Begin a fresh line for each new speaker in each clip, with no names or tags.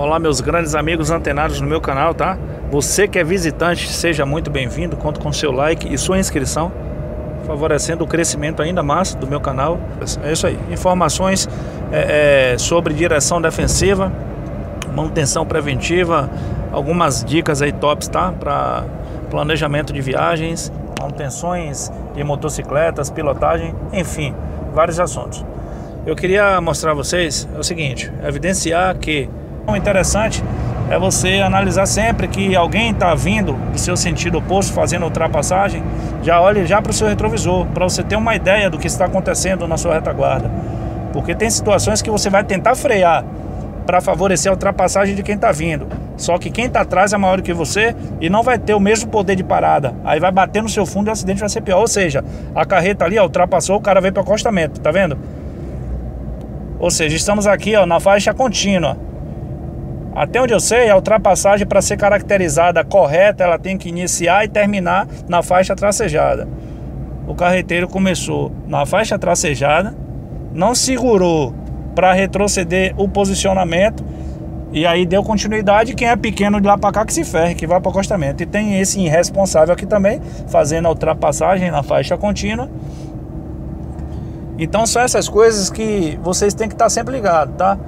Olá, meus grandes amigos antenados no meu canal, tá? Você que é visitante, seja muito bem-vindo. Conto com seu like e sua inscrição, favorecendo o crescimento ainda mais do meu canal. É isso aí. Informações é, é, sobre direção defensiva, manutenção preventiva, algumas dicas aí tops, tá? Para planejamento de viagens, manutenções de motocicletas, pilotagem, enfim, vários assuntos. Eu queria mostrar a vocês o seguinte, evidenciar que o interessante é você analisar sempre que alguém está vindo do seu sentido oposto, fazendo ultrapassagem, já olhe já para o seu retrovisor, para você ter uma ideia do que está acontecendo na sua retaguarda. Porque tem situações que você vai tentar frear para favorecer a ultrapassagem de quem está vindo. Só que quem está atrás é maior que você e não vai ter o mesmo poder de parada. Aí vai bater no seu fundo e o acidente vai ser pior. Ou seja, a carreta ali ó, ultrapassou, o cara veio para o acostamento, tá vendo? Ou seja, estamos aqui ó, na faixa contínua. Até onde eu sei, a ultrapassagem para ser caracterizada correta, ela tem que iniciar e terminar na faixa tracejada. O carreteiro começou na faixa tracejada, não segurou para retroceder o posicionamento e aí deu continuidade. Quem é pequeno de lá para cá que se ferre, que vai para o acostamento. E tem esse irresponsável aqui também, fazendo a ultrapassagem na faixa contínua. Então são essas coisas que vocês têm que estar sempre ligados, tá?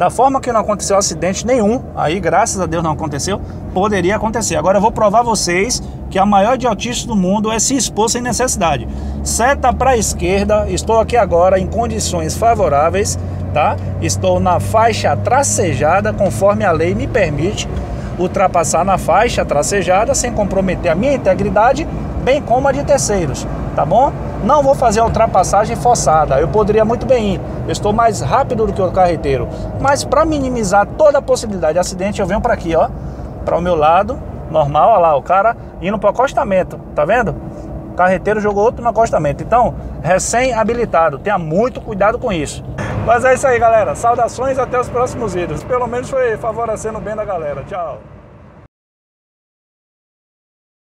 Da forma que não aconteceu acidente nenhum, aí graças a Deus não aconteceu, poderia acontecer. Agora eu vou provar a vocês que a maior idiotice do mundo é se expor sem necessidade. Seta para a esquerda, estou aqui agora em condições favoráveis, tá? Estou na faixa tracejada, conforme a lei me permite ultrapassar na faixa tracejada sem comprometer a minha integridade, bem como a de terceiros, tá bom? Não vou fazer a ultrapassagem forçada, eu poderia muito bem ir, eu estou mais rápido do que o carreteiro, mas para minimizar toda a possibilidade de acidente, eu venho para aqui, ó, para o meu lado, normal, olha lá, o cara indo para o acostamento, tá vendo? O carreteiro jogou outro no acostamento, então, recém-habilitado, tenha muito cuidado com isso. Mas é isso aí, galera, saudações até os próximos vídeos, pelo menos foi favorecendo bem da galera, tchau.